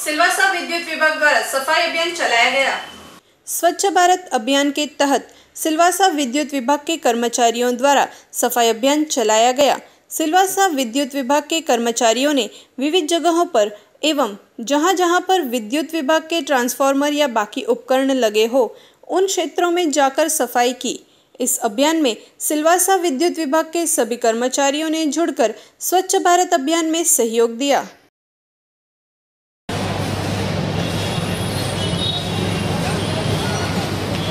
सिलवासा विद्युत विभाग द्वारा सफ़ाई अभियान चलाया गया। स्वच्छ भारत अभियान के तहत सिलवासा विद्युत विभाग के कर्मचारियों द्वारा सफ़ाई अभियान चलाया गया। सिलवासा विद्युत विभाग के कर्मचारियों ने विविध जगहों पर एवं जहाँ जहाँ पर विद्युत विभाग के ट्रांसफार्मर या बाकी उपकरण लगे हो, उन क्षेत्रों में जाकर सफ़ाई की। इस अभियान में सिलवासा विद्युत विभाग के सभी कर्मचारियों ने जुड़कर स्वच्छ भारत अभियान में सहयोग दिया।